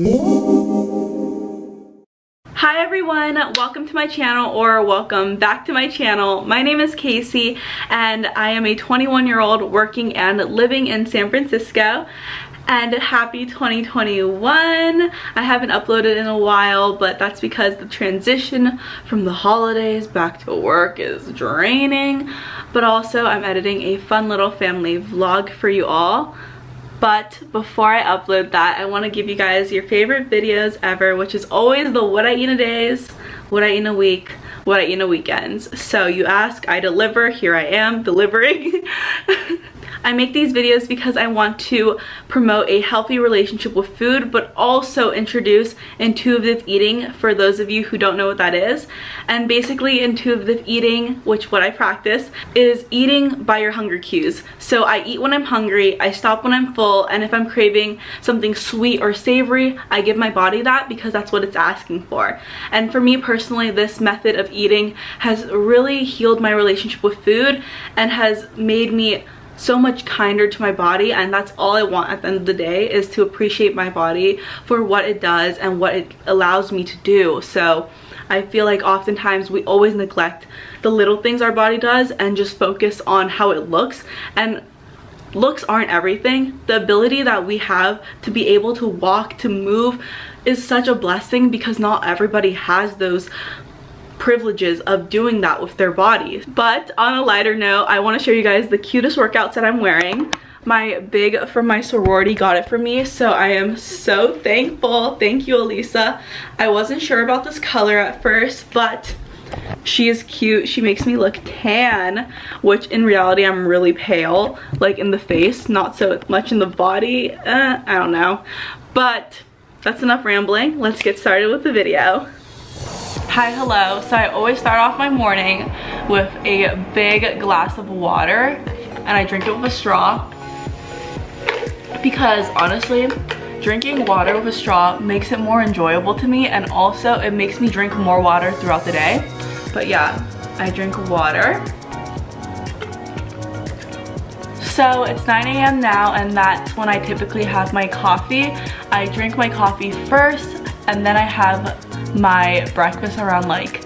Hi everyone, welcome to my channel or welcome back to my channel. My name is Casey and I am a 21 year old working and living in San Francisco and happy 2021. I haven't uploaded in a while, but that's because the transition from the holidays back to work is draining. But also I'm editing a fun little family vlog for you all. But before I upload that, I want to give you guys your favorite videos ever, which is always the what I eat in a days, what I eat in a week, what I eat in a weekends. So you ask, I deliver, here I am delivering. I make these videos because I want to promote a healthy relationship with food, but also introduce intuitive eating for those of you who don't know what that is. And basically intuitive eating, which what I practice, is eating by your hunger cues. So I eat when I'm hungry, I stop when I'm full, and if I'm craving something sweet or savory, I give my body that because that's what it's asking for. And for me personally, this method of eating has really healed my relationship with food and has made me so much kinder to my body and that's all I want at the end of the day is to appreciate my body for what it does and what it allows me to do. So I feel like oftentimes we always neglect the little things our body does and just focus on how it looks and looks aren't everything. The ability that we have to be able to walk, to move is such a blessing because not everybody has those privileges of doing that with their bodies. But on a lighter note, I want to show you guys the cutest workouts that I'm wearing. My big from my sorority got it for me, so I am so thankful. Thank you, Elisa. I wasn't sure about this color at first, but she is cute. She makes me look tan, which in reality I'm really pale, like in the face, not so much in the body. Uh, I don't know. But that's enough rambling. Let's get started with the video. Hi, hello. So I always start off my morning with a big glass of water and I drink it with a straw because honestly, drinking water with a straw makes it more enjoyable to me and also it makes me drink more water throughout the day. But yeah, I drink water. So it's 9 a.m. now and that's when I typically have my coffee. I drink my coffee first and then I have my breakfast around like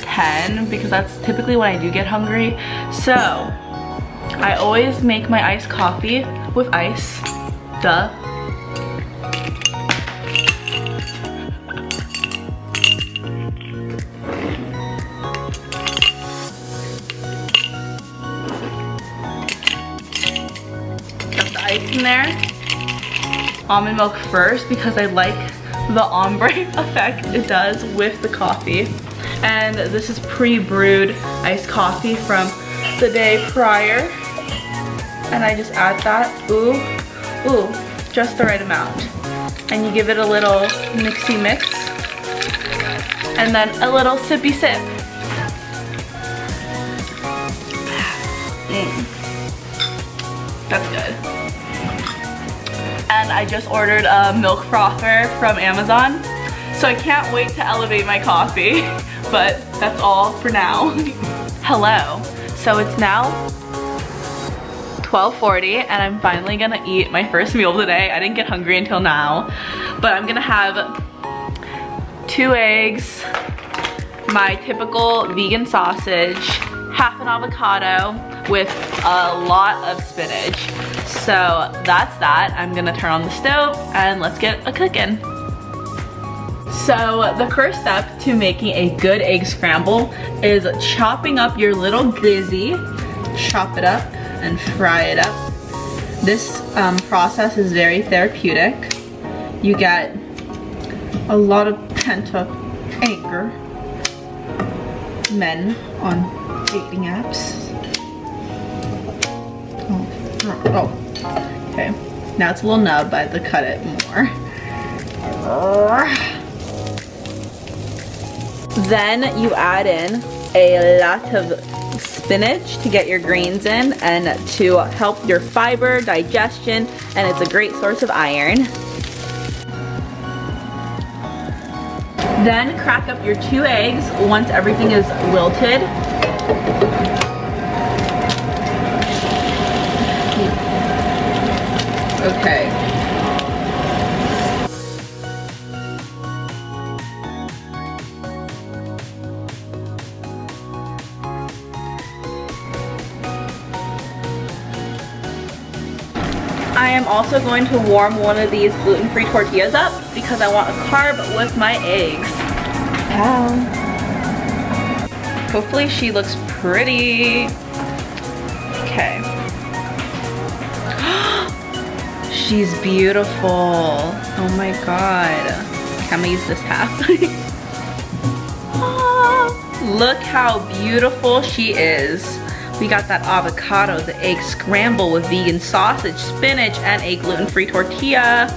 10 because that's typically when I do get hungry. So I always make my iced coffee with ice, duh. The ice in there. Almond milk first because I like the ombre effect it does with the coffee. And this is pre-brewed iced coffee from the day prior. And I just add that, ooh, ooh, just the right amount. And you give it a little mixy mix. And then a little sippy sip. Mm. That's good and I just ordered a milk frother from Amazon. So I can't wait to elevate my coffee, but that's all for now. Hello, so it's now 12.40 and I'm finally gonna eat my first meal today. I didn't get hungry until now, but I'm gonna have two eggs, my typical vegan sausage, half an avocado with a lot of spinach. So that's that. I'm gonna turn on the stove and let's get a cooking. So the first step to making a good egg scramble is chopping up your little glizzy, chop it up and fry it up. This um, process is very therapeutic. You get a lot of pent up anger men on dating apps. Oh, oh Okay, now it's a little nub, but I have to cut it more. Then you add in a lot of spinach to get your greens in and to help your fiber, digestion, and it's a great source of iron. Then crack up your two eggs once everything is wilted. Okay. I am also going to warm one of these gluten-free tortillas up because I want a carb with my eggs. Wow. Hopefully she looks pretty. Okay. She's beautiful. Oh my god. Can we use this half? oh, ah, look how beautiful she is. We got that avocado, the egg scramble with vegan sausage, spinach, and a gluten-free tortilla.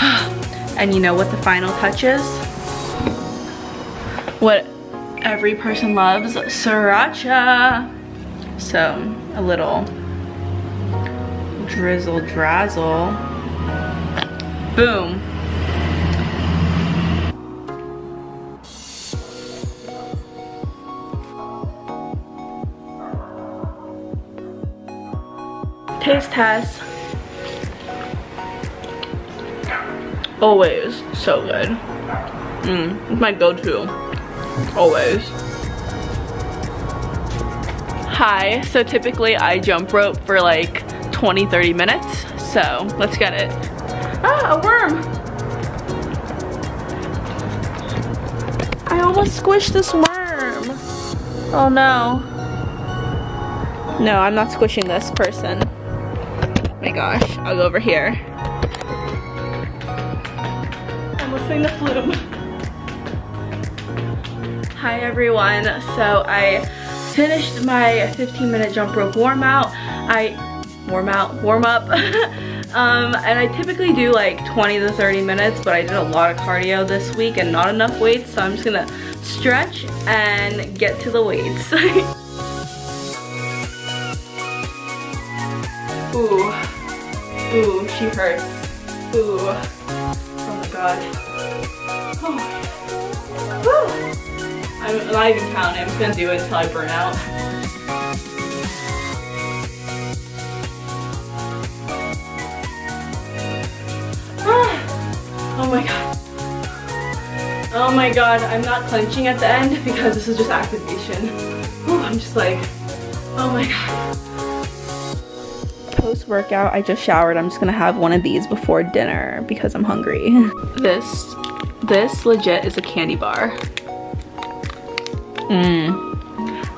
and you know what the final touch is? What every person loves, sriracha. So, a little drizzle drazzle. Boom. Taste test. Always so good. Mmm, it's my go-to. Always. Hi, so typically I jump rope for like 20, 30 minutes. So let's get it. Ah, a worm. I almost squished this worm. Oh no. No, I'm not squishing this person Oh my gosh, I'll go over here. I'm listening to flume. Hi everyone, so I finished my 15 minute jump rope warm out. I, warm out, warm up. um, and I typically do like 20 to 30 minutes, but I did a lot of cardio this week and not enough weights, so I'm just gonna stretch and get to the weights. Ooh. Ooh, she hurts. Ooh. Oh my god. Oh. I'm not even counting. I'm just gonna do it until I burn out. Oh my god. Oh my god, I'm not clenching at the end because this is just activation. Ooh, I'm just like, oh my god post-workout, I just showered. I'm just gonna have one of these before dinner because I'm hungry. this, this legit is a candy bar. Mmm.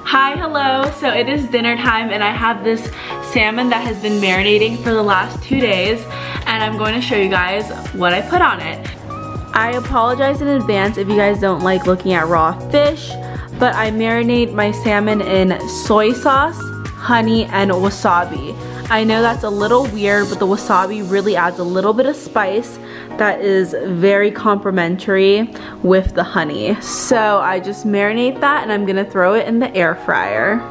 Hi, hello. So it is dinner time and I have this salmon that has been marinating for the last two days and I'm going to show you guys what I put on it. I apologize in advance if you guys don't like looking at raw fish, but I marinate my salmon in soy sauce, honey, and wasabi. I know that's a little weird, but the wasabi really adds a little bit of spice that is very complimentary with the honey. So I just marinate that and I'm gonna throw it in the air fryer.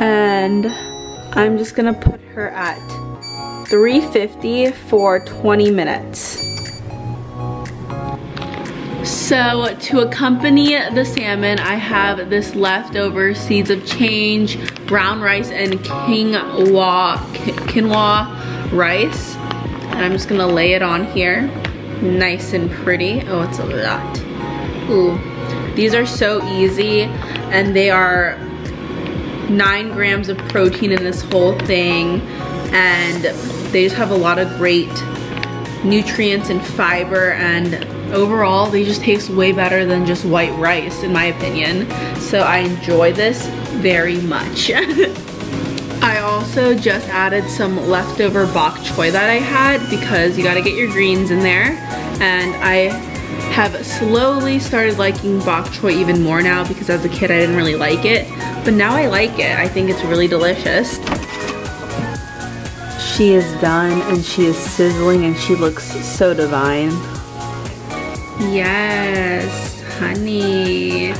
And I'm just gonna put her at 350 for 20 minutes. So to accompany the salmon, I have this leftover seeds of change, brown rice, and quinoa, quinoa rice. And I'm just gonna lay it on here, nice and pretty. Oh, it's a lot. Ooh, these are so easy, and they are nine grams of protein in this whole thing, and they just have a lot of great nutrients and fiber and overall they just taste way better than just white rice in my opinion. So I enjoy this very much. I also just added some leftover bok choy that I had because you gotta get your greens in there and I have slowly started liking bok choy even more now because as a kid I didn't really like it but now I like it I think it's really delicious she is done and she is sizzling and she looks so divine Yes, honey.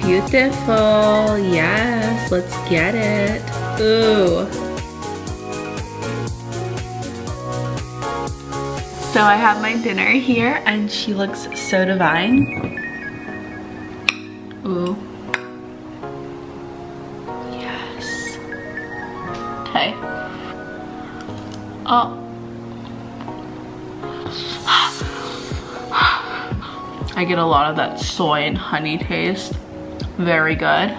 Beautiful. Yes, let's get it. Ooh. So I have my dinner here and she looks so divine. Ooh. Yes. Okay. Oh. I get a lot of that soy and honey taste. Very good.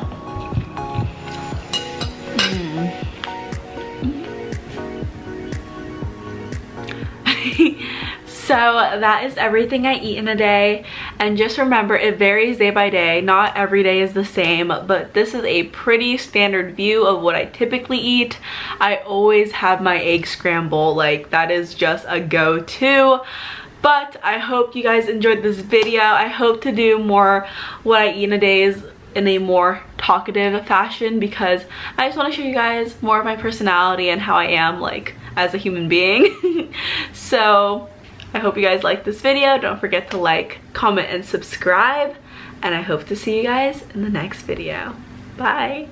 So that is everything I eat in a day. And just remember, it varies day by day. Not every day is the same, but this is a pretty standard view of what I typically eat. I always have my egg scramble. Like that is just a go-to but I hope you guys enjoyed this video. I hope to do more what I eat in a days in a more talkative fashion because I just want to show you guys more of my personality and how I am like as a human being. so I hope you guys liked this video. Don't forget to like, comment, and subscribe. And I hope to see you guys in the next video. Bye.